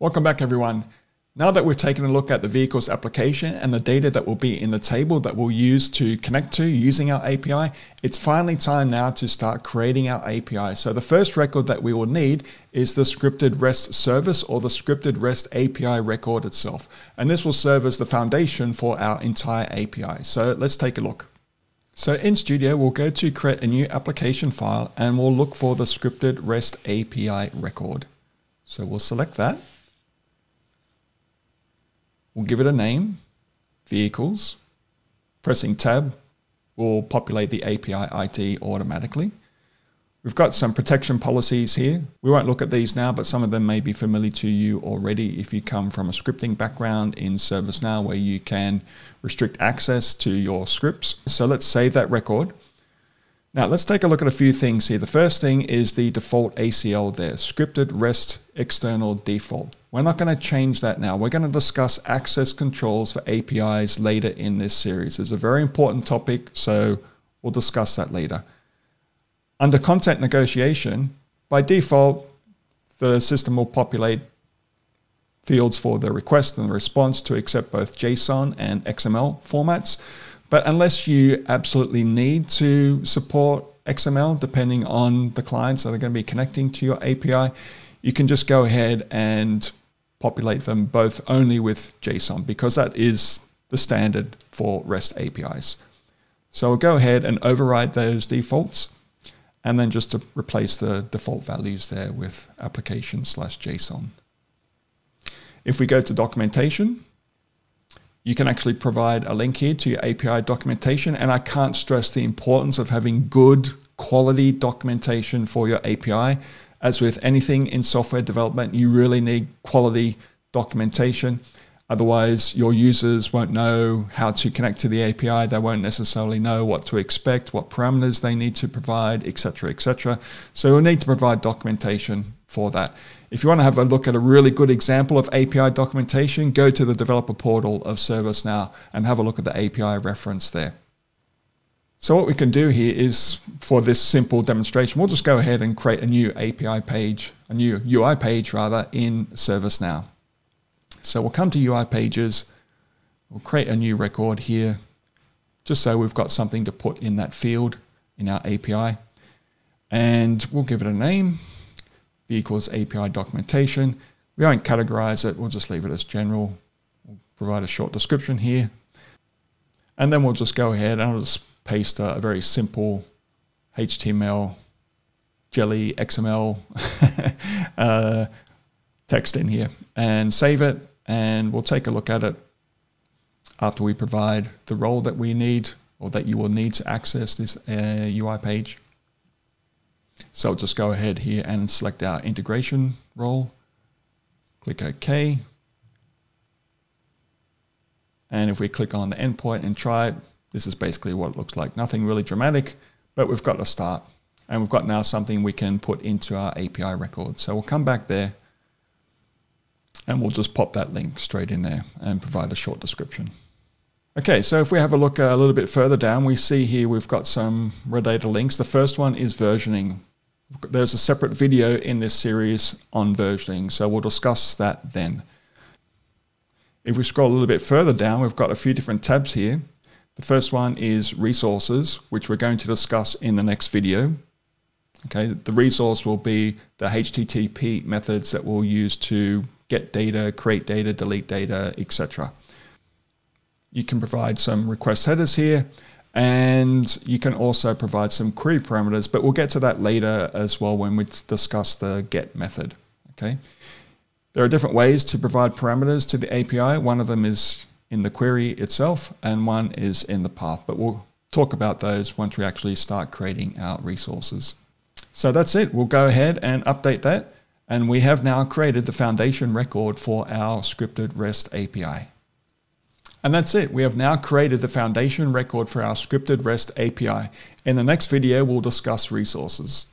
Welcome back everyone. Now that we've taken a look at the vehicles application and the data that will be in the table that we'll use to connect to using our API, it's finally time now to start creating our API. So the first record that we will need is the scripted REST service or the scripted REST API record itself. And this will serve as the foundation for our entire API. So let's take a look. So in Studio, we'll go to create a new application file and we'll look for the scripted REST API record. So we'll select that. We'll give it a name, vehicles. Pressing tab will populate the API ID automatically. We've got some protection policies here. We won't look at these now, but some of them may be familiar to you already if you come from a scripting background in ServiceNow where you can restrict access to your scripts. So let's save that record. Now let's take a look at a few things here. The first thing is the default ACL there, scripted REST external default. We're not going to change that now. We're going to discuss access controls for APIs later in this series. It's a very important topic, so we'll discuss that later. Under content negotiation, by default, the system will populate fields for the request and the response to accept both JSON and XML formats. But unless you absolutely need to support XML, depending on the clients that are going to be connecting to your API, you can just go ahead and populate them both only with JSON because that is the standard for REST APIs. So we'll go ahead and override those defaults and then just to replace the default values there with application slash JSON. If we go to documentation, you can actually provide a link here to your API documentation. And I can't stress the importance of having good quality documentation for your API as with anything in software development, you really need quality documentation. Otherwise, your users won't know how to connect to the API. They won't necessarily know what to expect, what parameters they need to provide, etc., etc. So we'll need to provide documentation for that. If you want to have a look at a really good example of API documentation, go to the developer portal of ServiceNow and have a look at the API reference there. So what we can do here is for this simple demonstration, we'll just go ahead and create a new API page, a new UI page rather in ServiceNow. So we'll come to UI pages, we'll create a new record here, just so we've got something to put in that field in our API. And we'll give it a name, vehicles API documentation. We won't categorize it, we'll just leave it as general. We'll provide a short description here. And then we'll just go ahead and I'll just paste a, a very simple HTML, jelly, XML uh, text in here and save it. And we'll take a look at it after we provide the role that we need or that you will need to access this uh, UI page. So I'll just go ahead here and select our integration role, click OK. And if we click on the endpoint and try it, this is basically what it looks like. Nothing really dramatic, but we've got a start. And we've got now something we can put into our API record. So we'll come back there and we'll just pop that link straight in there and provide a short description. Okay, so if we have a look uh, a little bit further down, we see here we've got some Related links. The first one is versioning. There's a separate video in this series on versioning, so we'll discuss that then. If we scroll a little bit further down, we've got a few different tabs here. The first one is resources, which we're going to discuss in the next video. Okay, the resource will be the HTTP methods that we'll use to get data, create data, delete data, etc. You can provide some request headers here, and you can also provide some query parameters, but we'll get to that later as well when we discuss the get method. Okay, there are different ways to provide parameters to the API. One of them is in the query itself, and one is in the path. But we'll talk about those once we actually start creating our resources. So that's it. We'll go ahead and update that. And we have now created the foundation record for our scripted REST API. And that's it. We have now created the foundation record for our scripted REST API. In the next video, we'll discuss resources.